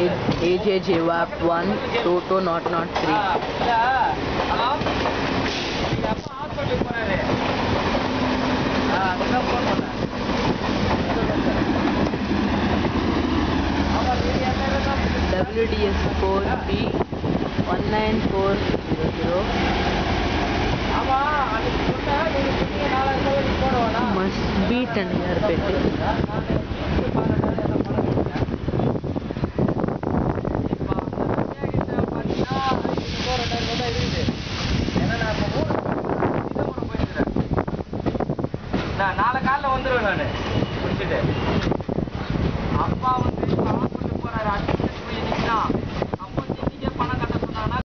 AJJ WAP 1 Toto not not 3 WDS 4B 19400 must be 10 year நான் நாளை காலைல வந்துடுவேன் நான். முடிச்சுட்டு.